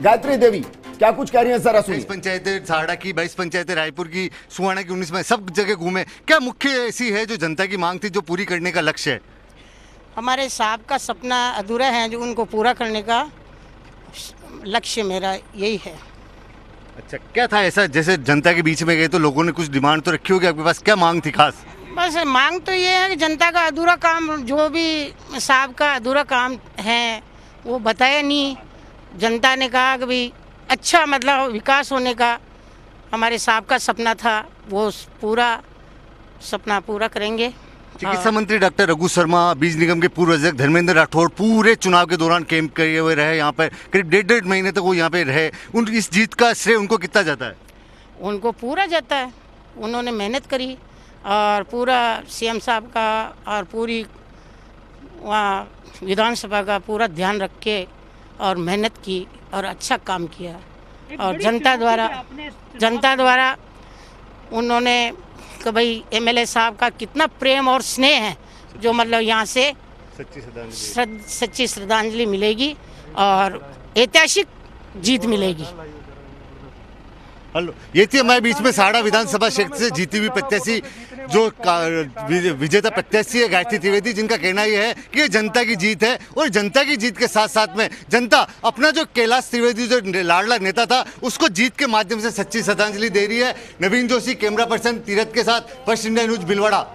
गायत्री देवी क्या कुछ कह रही हैं जरा बाईस सुनिए पंचायतें सहाड़ा की बाईस पंचायतें रायपुर की सुहाना की उन्नीस में सब जगह घूमे। क्या मुख्य ऐसी है जो जनता की मांग थी जो पूरी करने का लक्ष्य है? हमारे साहब का सपना अधूरा है जो उनको पूरा करने का लक्ष्य मेरा यही है। अच्छा क्या था ऐसा जैसे जनता के बीच में गए तो लोगों ने कुछ डिमांड तो रखी होगी आपके पास? क्या मांग थी खास? बस मांग तो ये है कि जनता का अधूरा काम जो भी साहब का अधूरा काम है वो बताया नहीं। जनता ने कहा कि भाई अच्छा मतलब विकास होने का हमारे साहब का सपना था वो पूरा सपना पूरा करेंगे। चिकित्सा मंत्री डॉक्टर रघु शर्मा बीज निगम के पूर्व अध्यक्ष धर्मेंद्र राठौड़ पूरे चुनाव के दौरान कैंप किए हुए रहे यहाँ पर करीब डेढ़ डेढ़ महीने तक वो यहाँ पे रहे। उन इस जीत का श्रेय उनको कितना जाता है? उनको पूरा जाता है। उन्होंने मेहनत करी और पूरा सीएम साहब का और पूरी वहाँ विधानसभा का पूरा ध्यान रख के और मेहनत की और अच्छा काम किया। और जनता द्वारा जनता द्वारा उन्होंने कि भाई एमएलए साहब का कितना प्रेम और स्नेह है जो मतलब यहाँ से सच्ची श्रद्धांजलि। सच्ची श्रद्धांजलि मिलेगी और ऐतिहासिक जीत मिलेगी। हेलो। ये थी हमारे बीच में साड़ा विधानसभा क्षेत्र से जीती हुई प्रत्याशी, जो विजेता प्रत्याशी है, गायत्री त्रिवेदी, जिनका कहना यह है कि ये जनता की जीत है और जनता की जीत के साथ साथ में जनता अपना जो कैलाश त्रिवेदी, जो लाडला नेता था, उसको जीत के माध्यम से सच्ची श्रद्धांजलि दे रही है। नवीन जोशी, कैमरा पर्सन, तीरथ के साथ, फ़र्स्ट इंडिया न्यूज़, भिलवाड़ा।